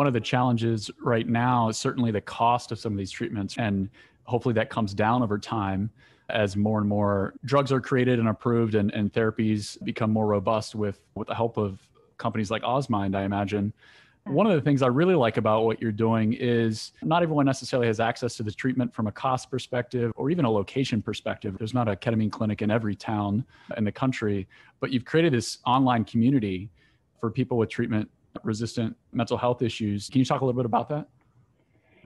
One of the challenges right now is certainly the cost of some of these treatments, and hopefully that comes down over time as more and more drugs are created and approved and, and therapies become more robust with, with the help of companies like Osmind, I imagine. Mm-hmm. One of the things I really like about what you're doing is not everyone necessarily has access to the treatment from a cost perspective or even a location perspective. There's not a ketamine clinic in every town in the country, but you've created this online community for people with treatment resistant mental health issues. Can you talk a little bit about that?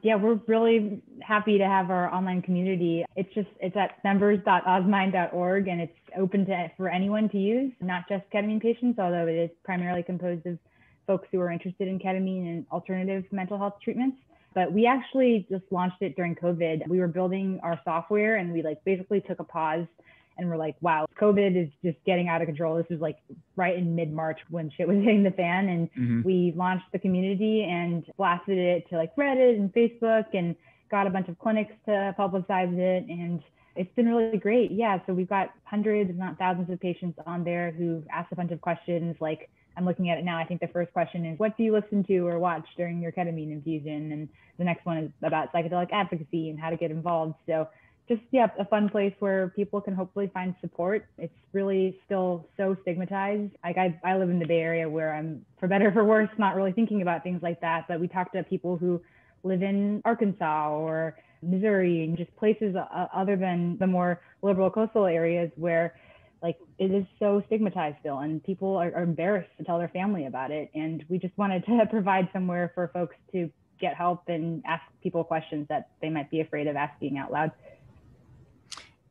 Yeah, we're really happy to have our online community. It's just it's at members.osmind.org and it's open to for anyone to use, not just ketamine patients, although it is primarily composed of folks who are interested in ketamine and alternative mental health treatments. But we actually just launched it during COVID. We were building our software and we like basically took a pause and we're like, wow, COVID is just getting out of control. This was like right in mid March when shit was hitting the fan. And mm-hmm. we launched the community and blasted it to like Reddit and Facebook and got a bunch of clinics to publicize it. And it's been really great. Yeah. So we've got hundreds, if not thousands of patients on there who've asked a bunch of questions like, I'm looking at it now. I think the first question is, what do you listen to or watch during your ketamine infusion? And the next one is about psychedelic advocacy and how to get involved. So just yeah, a fun place where people can hopefully find support. It's really still so stigmatized. Like I, I live in the Bay Area where I'm, for better for worse, not really thinking about things like that. But we talk to people who live in Arkansas or Missouri and just places uh, other than the more liberal coastal areas where like it is so stigmatized still and people are, are embarrassed to tell their family about it. And we just wanted to provide somewhere for folks to get help and ask people questions that they might be afraid of asking out loud.